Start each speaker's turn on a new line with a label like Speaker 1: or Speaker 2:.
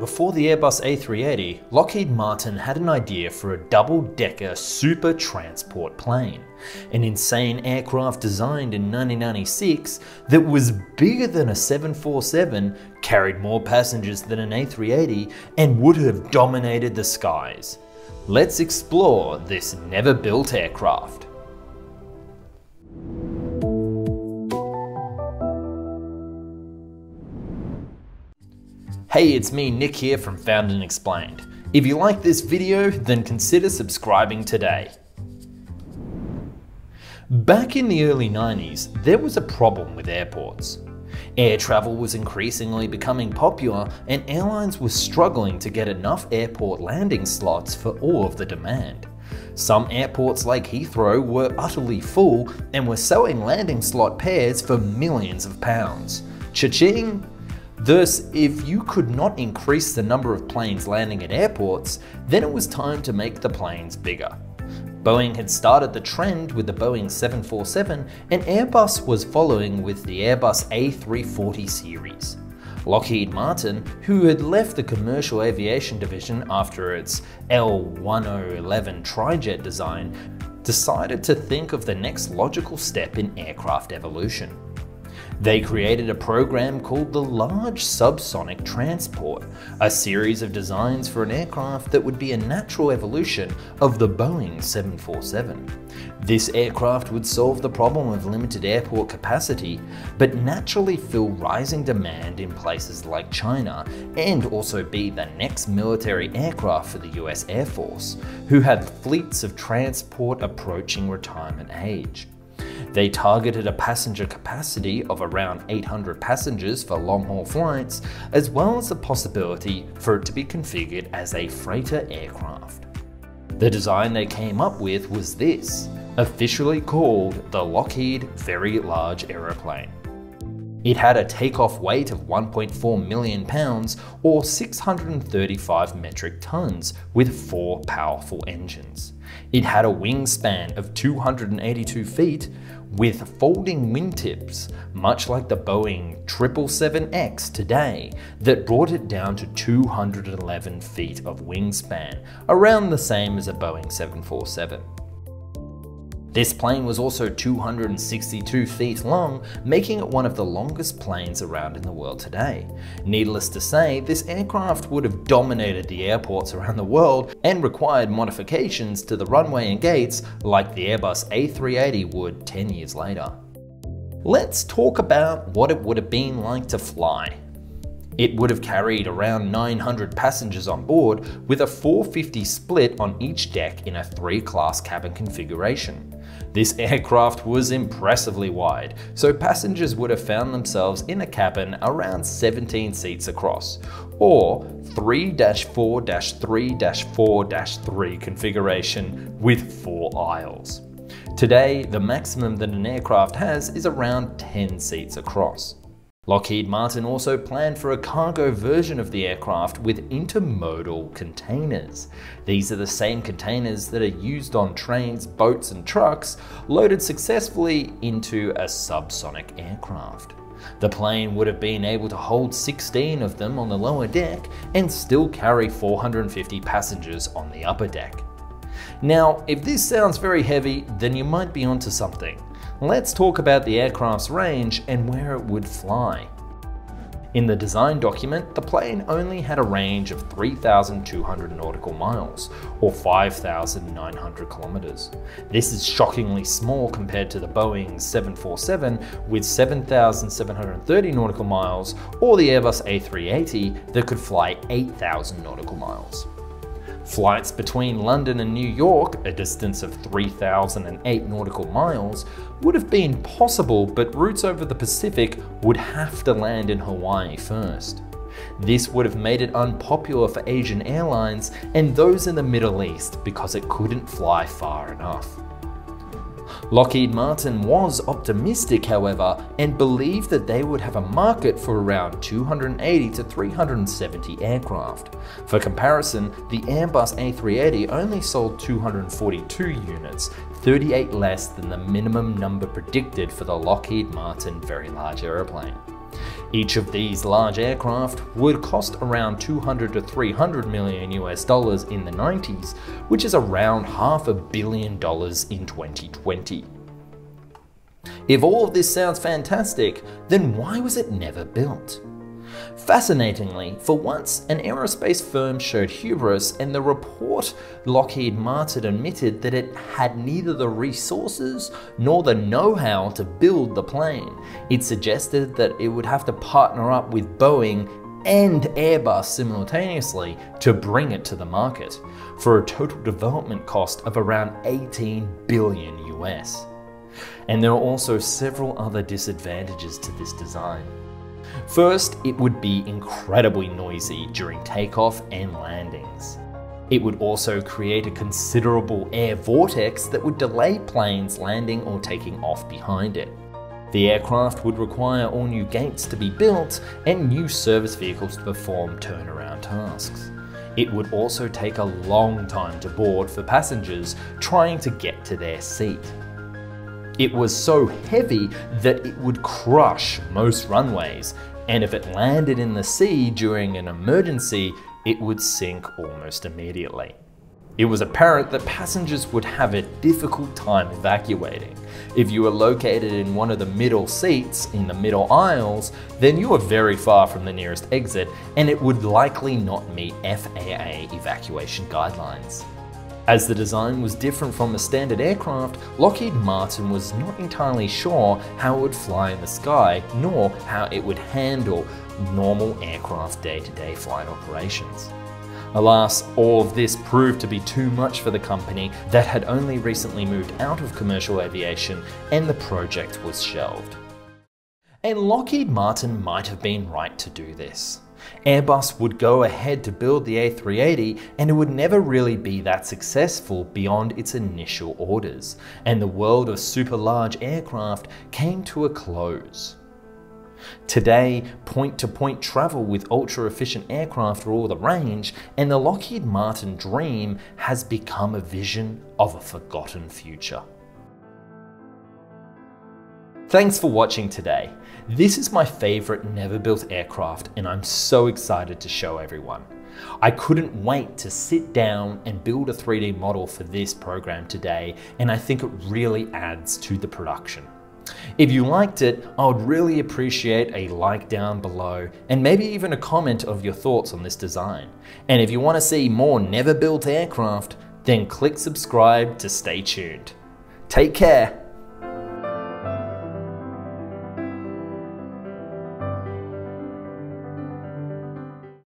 Speaker 1: Before the Airbus A380, Lockheed Martin had an idea for a double-decker super transport plane, an insane aircraft designed in 1996 that was bigger than a 747, carried more passengers than an A380, and would have dominated the skies. Let's explore this never-built aircraft. Hey, it's me, Nick here from Found and Explained. If you like this video, then consider subscribing today. Back in the early 90s, there was a problem with airports. Air travel was increasingly becoming popular and airlines were struggling to get enough airport landing slots for all of the demand. Some airports like Heathrow were utterly full and were selling landing slot pairs for millions of pounds. Cha-ching! Thus, if you could not increase the number of planes landing at airports, then it was time to make the planes bigger. Boeing had started the trend with the Boeing 747 and Airbus was following with the Airbus A340 series. Lockheed Martin, who had left the commercial aviation division after its L1011 trijet design, decided to think of the next logical step in aircraft evolution. They created a program called the Large Subsonic Transport, a series of designs for an aircraft that would be a natural evolution of the Boeing 747. This aircraft would solve the problem of limited airport capacity, but naturally fill rising demand in places like China and also be the next military aircraft for the US Air Force, who had fleets of transport approaching retirement age. They targeted a passenger capacity of around 800 passengers for long haul flights, as well as the possibility for it to be configured as a freighter aircraft. The design they came up with was this, officially called the Lockheed Very Large Aeroplane. It had a takeoff weight of 1.4 million pounds or 635 metric tons with four powerful engines. It had a wingspan of 282 feet with folding wingtips, much like the Boeing 777X today, that brought it down to 211 feet of wingspan, around the same as a Boeing 747. This plane was also 262 feet long, making it one of the longest planes around in the world today. Needless to say, this aircraft would have dominated the airports around the world and required modifications to the runway and gates like the Airbus A380 would 10 years later. Let's talk about what it would have been like to fly. It would have carried around 900 passengers on board with a 450 split on each deck in a three class cabin configuration. This aircraft was impressively wide, so passengers would have found themselves in a cabin around 17 seats across, or 3-4-3-4-3 configuration with four aisles. Today, the maximum that an aircraft has is around 10 seats across. Lockheed Martin also planned for a cargo version of the aircraft with intermodal containers. These are the same containers that are used on trains, boats, and trucks, loaded successfully into a subsonic aircraft. The plane would have been able to hold 16 of them on the lower deck and still carry 450 passengers on the upper deck. Now, if this sounds very heavy, then you might be onto something. Let's talk about the aircraft's range and where it would fly. In the design document, the plane only had a range of 3,200 nautical miles, or 5,900 kilometers. This is shockingly small compared to the Boeing 747 with 7,730 nautical miles, or the Airbus A380 that could fly 8,000 nautical miles. Flights between London and New York, a distance of 3,008 nautical miles, would have been possible, but routes over the Pacific would have to land in Hawaii first. This would have made it unpopular for Asian airlines and those in the Middle East because it couldn't fly far enough. Lockheed Martin was optimistic, however, and believed that they would have a market for around 280 to 370 aircraft. For comparison, the Airbus A380 only sold 242 units, 38 less than the minimum number predicted for the Lockheed Martin Very Large Aeroplane. Each of these large aircraft would cost around 200 to 300 million US dollars in the 90s, which is around half a billion dollars in 2020. If all of this sounds fantastic, then why was it never built? Fascinatingly, for once, an aerospace firm showed hubris, and the report Lockheed Martin admitted that it had neither the resources nor the know how to build the plane. It suggested that it would have to partner up with Boeing and Airbus simultaneously to bring it to the market, for a total development cost of around 18 billion US. And there are also several other disadvantages to this design. First, it would be incredibly noisy during takeoff and landings. It would also create a considerable air vortex that would delay planes landing or taking off behind it. The aircraft would require all new gates to be built and new service vehicles to perform turnaround tasks. It would also take a long time to board for passengers trying to get to their seat. It was so heavy that it would crush most runways, and if it landed in the sea during an emergency, it would sink almost immediately. It was apparent that passengers would have a difficult time evacuating. If you were located in one of the middle seats in the middle aisles, then you were very far from the nearest exit and it would likely not meet FAA evacuation guidelines. As the design was different from a standard aircraft, Lockheed Martin was not entirely sure how it would fly in the sky, nor how it would handle normal aircraft day-to-day -day flight operations. Alas, all of this proved to be too much for the company that had only recently moved out of commercial aviation and the project was shelved. And Lockheed Martin might have been right to do this. Airbus would go ahead to build the A380 and it would never really be that successful beyond its initial orders, and the world of super large aircraft came to a close. Today, point to point travel with ultra efficient aircraft are all the range, and the Lockheed Martin dream has become a vision of a forgotten future. Thanks for watching today. This is my favorite never built aircraft and I'm so excited to show everyone. I couldn't wait to sit down and build a 3D model for this program today and I think it really adds to the production. If you liked it, I would really appreciate a like down below and maybe even a comment of your thoughts on this design. And if you want to see more never built aircraft, then click subscribe to stay tuned. Take care